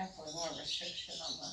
还回来了，吃吃了吗？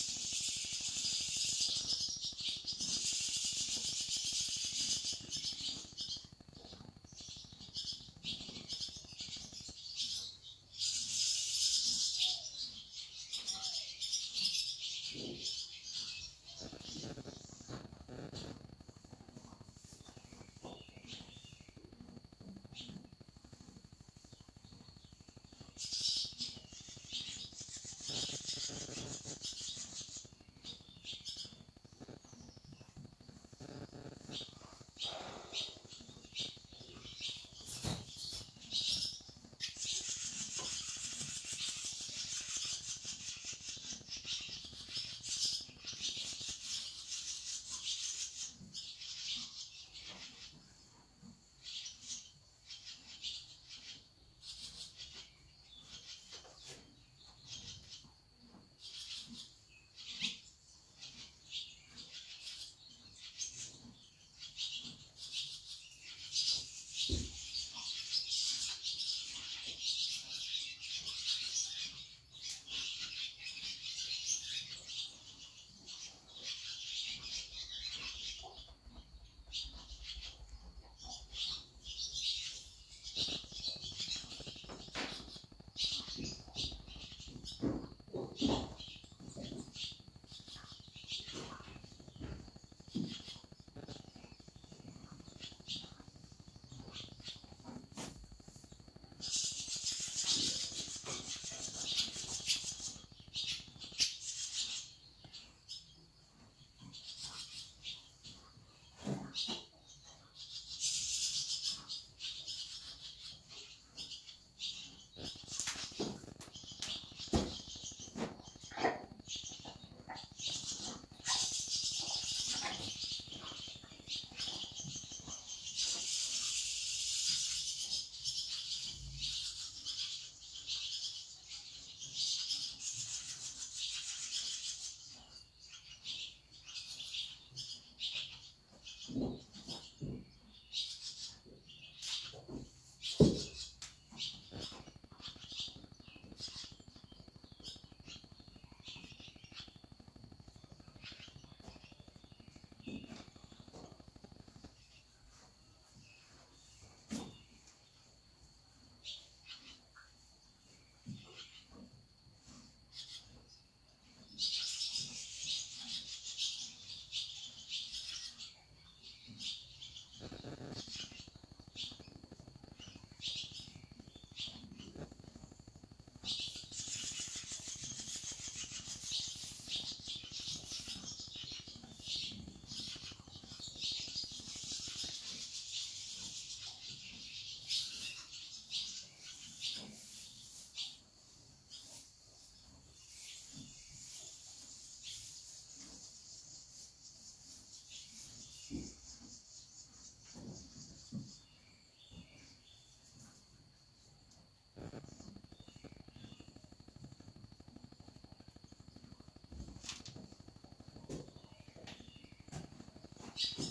Thank you.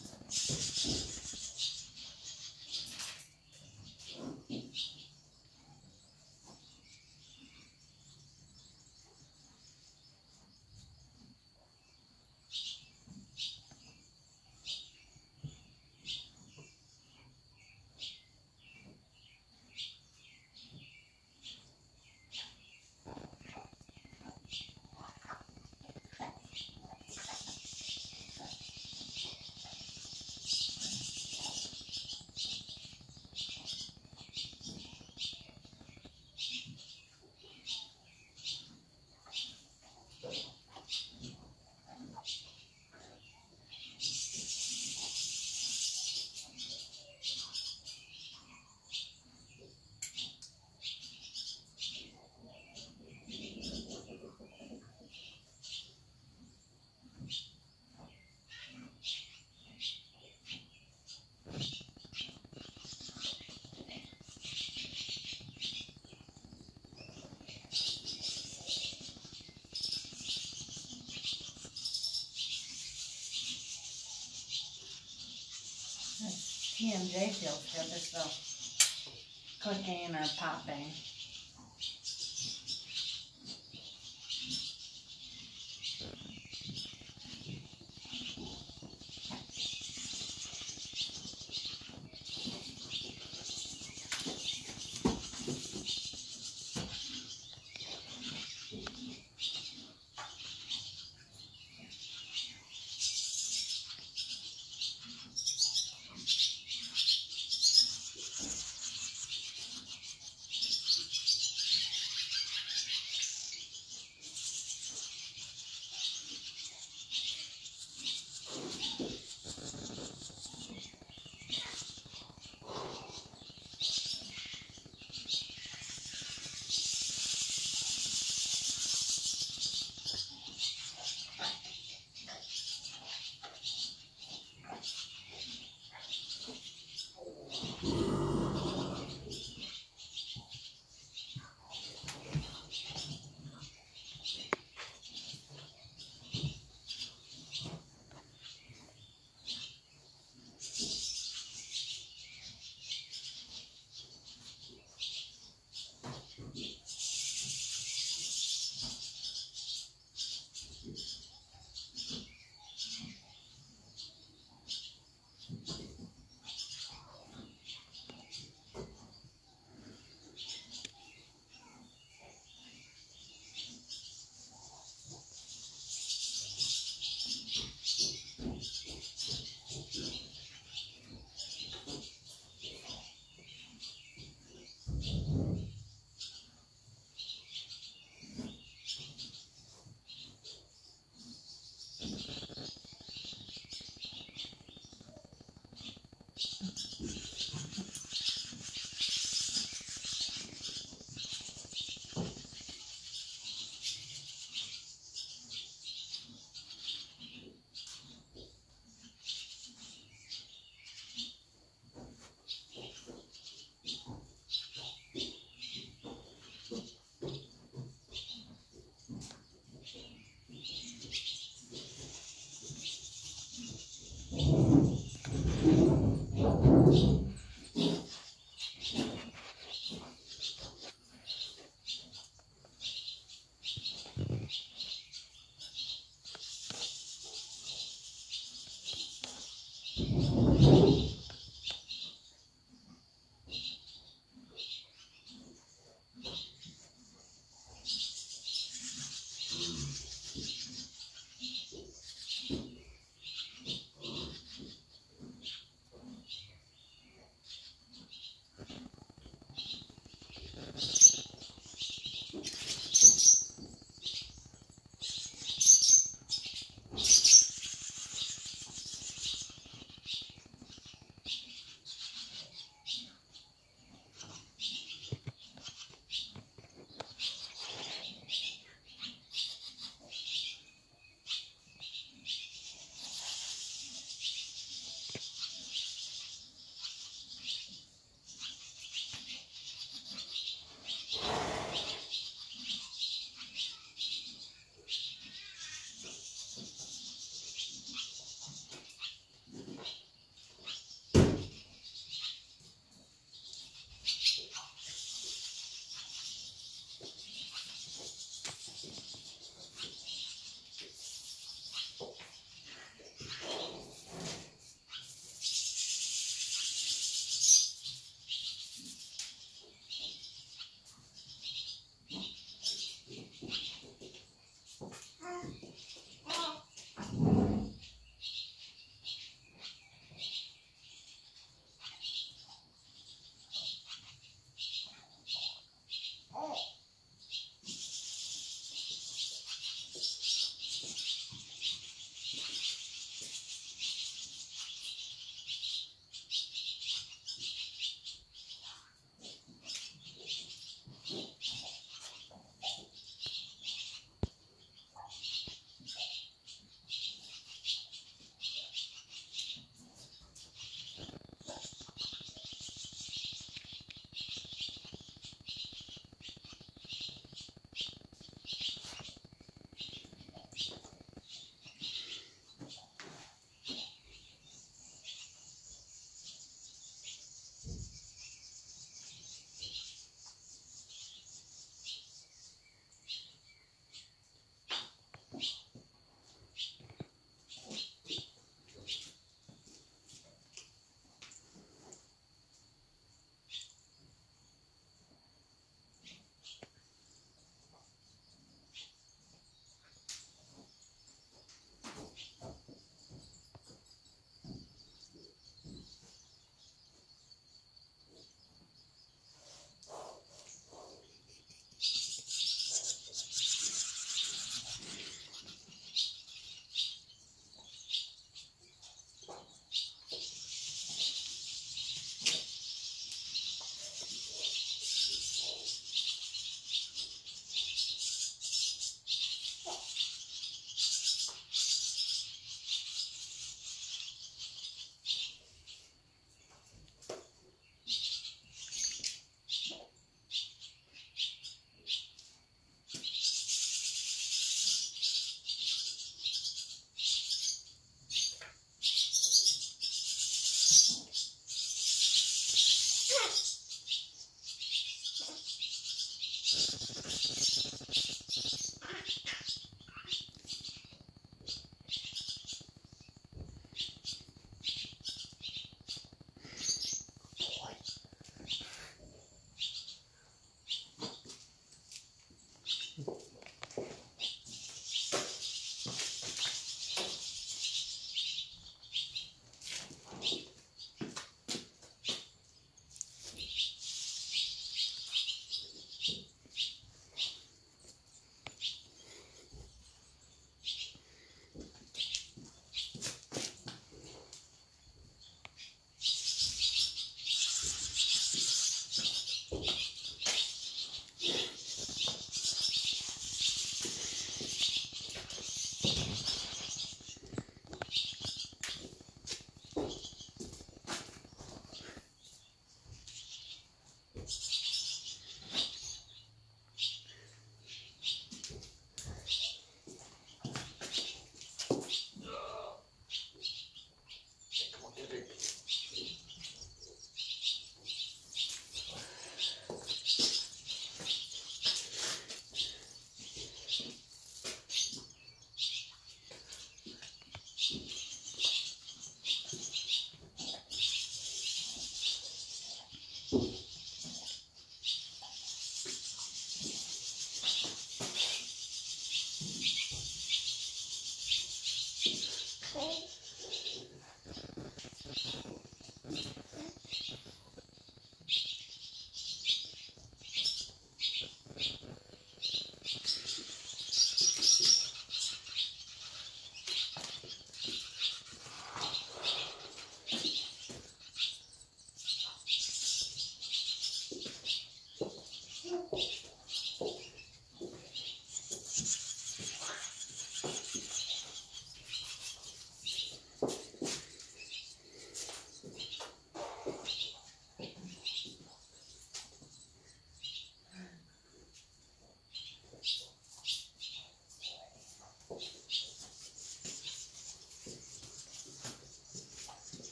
TMJ feels good, there's no clicking or popping.